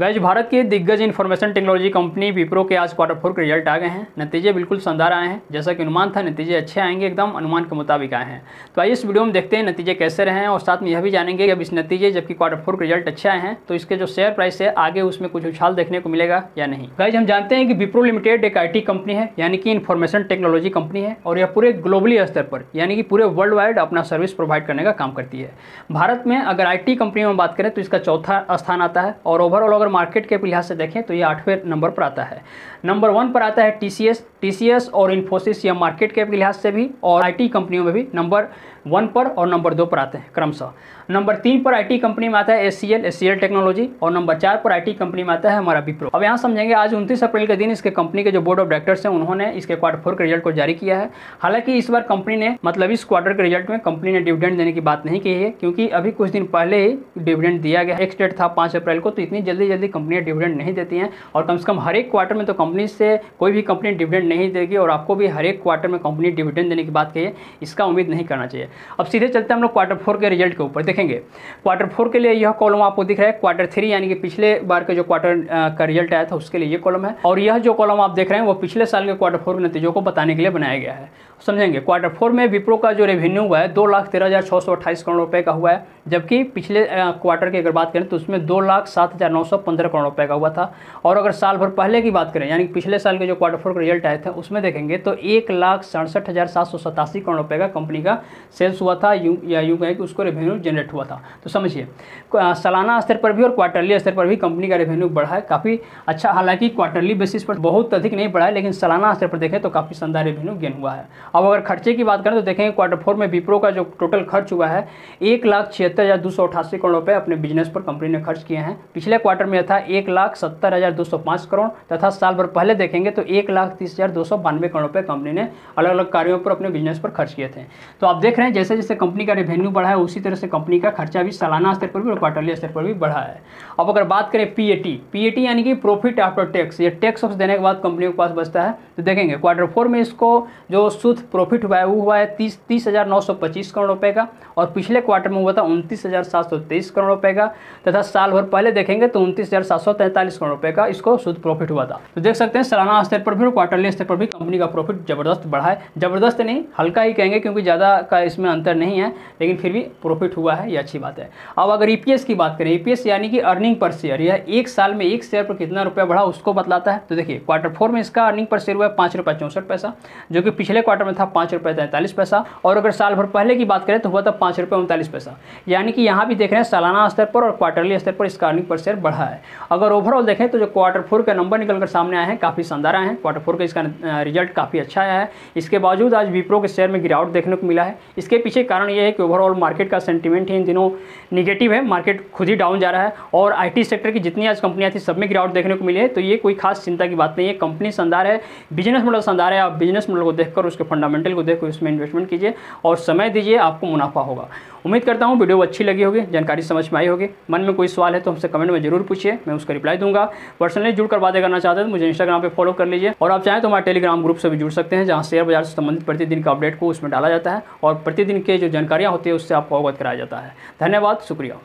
Guys Bharat की दिग्गज information technology company Wipro के आज क्वार्टर फोर के रिज़ल्ट आ गए हैं। नतीजे बिल्कुल शानदार आए हैं। जैसा कि अनुमान था, नतीजे अच्छे आएँगे, एकदम अनुमान के मुताबिक आए हैं। तो आइए इस वीडियो में देखते हैं नतीजे कैसे रहे हैं और साथ में यह भी जानेंगे कि अब इस नतीजे, जबकि क्वार्टर फोर के रिज़ल्ट अच्छे आए हैं तो इसके जो शेयर प्राइस है, आगे उसमें कुछ उछाल देखने को मिलेगा या नहीं। गाइज़ हम जानते हैं कि विप्रो लिमिटेड एक आईटी कंपनी है, यानी कि इन्फॉर्मेशन टेक्नोलॉजी कंपनी है, और यह पूरे ग्लोबली स्तर पर, यानी कि पूरे वर्ल्ड वाइड अपना सर्विस प्रोवाइड करने का काम करती है। भारत में अगर आई कंपनी में बात करें तो इसका चौथा स्थान आता है, और ओवरऑल अगर मार्केट के लिहाज से देखें तो ये आठवें नंबर पर आता है। नंबर वन पर आता है टीसीएस टीसीएस और इन्फोसिस या मार्केट कैप के लिहाज से भी और आईटी कंपनियों में भी नंबर वन पर और नंबर दो पर आते हैं क्रमशः। नंबर तीन पर आईटी कंपनी में आता है एस सी टेक्नोलॉजी और नंबर चार पर आईटी कंपनी में आता है हमारा विप्रो अब यहाँ समझेंगे, आज उनतीस अप्रैल के दिन इसके कंपनी के जो बोर्ड ऑफ़ डायरेक्टर्स हैं, उन्होंने इसके क्वार्टर फोर के रिज़ल्ट को जारी किया है। हालाँकि इस बार कंपनी ने मतलब इस क्वार्टर के रिज़ल्ट में कंपनी ने डिविडेंड देने की बात नहीं की है, क्योंकि अभी कुछ दिन पहले ही डिविडेंड दिया गया। एक डेट था पाँच अप्रैल को तो इतनी जल्दी जल्दी कंपनियाँ डिविडेंड नहीं देती हैं, और कम से कम हर एक क्वार्टर में तो कंपनी से कोई भी कंपनी डिविडेंड नहीं देगी, और आपको भी हर एक क्वार्टर में कंपनी डिविडेंड देने की बात कही इसका उम्मीद नहीं करना चाहिए। अब सीधे चलते हैं हम लोग क्वार्टर फोर के रिज़ल्ट के ऊपर। देखेंगे। क्वार्टर फोर के लिए यह कॉलम आपको दिख रहा है क्वार्टर थ्री यानी कि पिछले बार के जो क्वार्टर का रिज़ल्ट आया था, उसके लिए ये कॉलम है। और यह जो कॉलम आप देख रहे हैं, वो पिछले साल के क्वार्टर फोर के नतीजों को बताने के लिए बनाया गया है। समझेंगे। क्वार्टर फोर में विप्रो का जो रेवेन्यू हुआ है, दो लाख तेरह हज़ार छः सौ अट्ठाईस करोड़ रुपए का हुआ है। जबकि पिछले क्वार्टर की अगर बात करें तो उसमें दो लाख सात हज़ार नौ सौ पंद्रह करोड़ रुपए का हुआ था। और अगर साल भर पहले की बात करें, यानी पिछले साल के जो क्वार्टर फोर का रिज़ल्ट आए थे, उसमें देखेंगे तो एक लाख सड़सठ हज़ार सात सौ सतासी करोड़ रुपये का कंपनी का सेल्स हुआ था, यू, या यूँ कहें कि उसको रेवेन्यू जनरेट हुआ था। तो समझिए सालाना स्तर पर भी और क्वार्टरली स्तर पर भी कंपनी का रेवेन्यू बढ़ा है। काफ़ी अच्छा हालाँकि क्वार्टरली बेसिस पर बहुत अधिक नहीं बढ़ा है, लेकिन सालाना स्तर पर देखें तो काफ़ी शानदार रेवेन्यू गेन हुआ है। अब अगर खर्चे की बात करें तो देखेंगे क्वार्टर फोर में विप्रो का जो टोटल खर्च हुआ है, एक लाख छिहत्तर हज़ार दो सौ अठासी करोड़ रुपये अपने बिज़नेस पर कंपनी ने खर्च किए हैं। पिछले क्वार्टर में था एक लाख सत्तर हज़ार दो सौ पाँच करोड़ तथा साल भर पहले देखेंगे तो एक लाख तीस हज़ार दो सौ बानवे करोड़ रुपये कंपनी ने अलग अलग कार्यों पर अपने बिज़नेस पर खर्च किए थे। तो आप देख रहे हैं, जैसे जैसे कंपनी का रेवेन्यू बढ़ा है, उसी तरह से कंपनी का खर्चा भी सालाना स्तर पर भी और क्वार्टरली स्तर पर भी बढ़ा है। अब अगर बात करें पीएटी पीएटी यानी कि प्रॉफिट आफ्टर टैक्स ये टैक्स ऑफ़ देने के बाद कंपनी के पास बचता है। तो देखेंगे क्वार्टर फोर में इसको जो शुद्ध प्रॉफिट हुआ है, वो हुआ है तीस तीस हज़ार नौ सौ पच्चीस करोड़ रुपए का और पिछले क्वार्टर में हुआ था उनतीस हज़ार सात सौ तेईस करोड़ रुपए का तथा साल भर पहले देखेंगे तो उनतीस हज़ार सात सौ तैंतालीस करोड़ रुपए का इसको शुद्ध प्रॉफिट हुआ था। तो देख सकते हैं सालाना स्तर पर भी और क्वार्टरली स्तर पर भी कंपनी का प्रॉफिट ज़बरदस्त बढ़ा है। ज़बरदस्त नहीं, हल्का ही कहेंगे क्योंकि ज़्यादा का इसमें अंतर नहीं है, लेकिन फिर भी प्रॉफिट हुआ है, ये अच्छी बात है। अब अगर ईपीएस की बात करें ईपीएस यानी कि अर्निंग पर शेयर यह एक साल में एक शेयर पर कितना रुपया बढ़ा उसको बतलाता है। तो देखिए क्वार्टर फोर में इसका अर्निंग पर शेयर हुआ है पाँच रुपये चौंसठ पैसा, जो कि पिछले क्वार्टर में था पाँच रुपये तैंतालीस पैसा। और अगर साल भर पहले की बात करें तो हुआ था पाँच रुपये उनतालीस पैसा। यानी कि यहाँ भी देख रहे हैं सालाना स्तर पर और क्वार्टरली स्तर पर इसका अर्निंग पर शेयर बढ़ा है। अगर ओवरऑल देखें तो जो क्वार्टर फोर के नंबर निकल कर सामने आए हैं, काफ़ी शानदार आए हैं। क्वार्टर फोर का इसका रिज़ल्ट काफ़ी अच्छा आया है। इसके बावजूद आज विप्रो के शेयर में गिरावट देखने को मिला है। इसके पीछे कारण यह है कि ओवरऑल मार्केट का सेंटीमेंट इन दिनों निगेटिव है। मार्केट खुद ही डाउन जा रहा है। और आईटी सेक्टर की जितनी आज कंपनियाँ थी, सब में गिरावट देखने को मिली है। तो ये कोई खास चिंता की बात नहीं है। कंपनी शानदार है। बिज़नेस मॉडल शानदार है। आप बिज़नेस मॉडल को देखकर उसके फंडामेंटल को देखकर उसमें इन्वेस्टमेंट कीजिए और समय दीजिए, आपको मुनाफा होगा। उम्मीद करता हूँ वीडियो अच्छी लगी होगी, जानकारी समझ में आई होगी। मन में कोई सवाल है तो हमसे कमेंट में ज़रूर पूछिए, मैं उसका रिप्लाई दूँगा। पर्सनली जुड़कर बातें करना चाहते हैं तो मुझे इंस्टाग्राम पे फॉलो कर लीजिए। और आप चाहें तो हमारे टेलीग्राम ग्रुप से भी जुड़ सकते हैं, जहाँ शेयर बाज़ार से संबंधित प्रतिदिन का अपडेट को उसमें डाला जाता है और प्रतिदिन के जो जानकारियाँ होती है, उससे आपको अवगत कराया जाता है। धन्यवाद, शुक्रिया।